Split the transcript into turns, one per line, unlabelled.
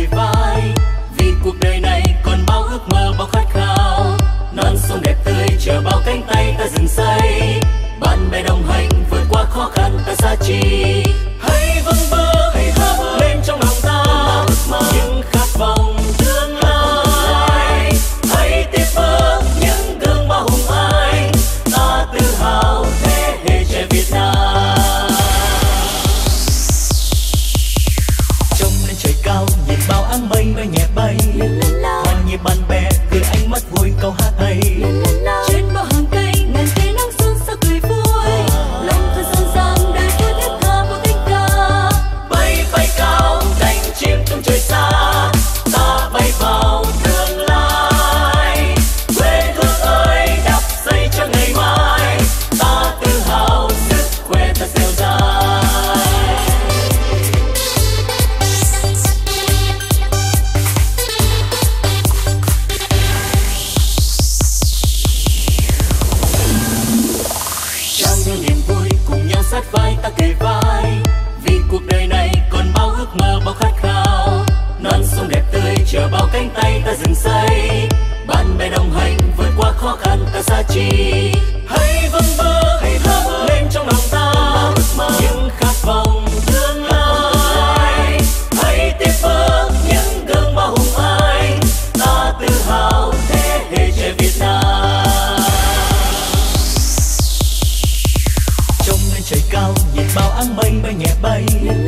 kề vai. Vì cuộc đời này còn bao ước mơ, bao khát khao. Non sông đẹp tươi chờ bao cánh tay ta dừng say. Bạn bè đồng hành vượt qua khó khăn ta xa chi. sát vai, ta kề vai. Vì cuộc đời này còn bao ước mơ, bao khát khao. Non sông đẹp tươi chờ bao cánh tay ta dừng say. Bạn bè đồng hành vượt qua khó khăn, ta xa chi. baile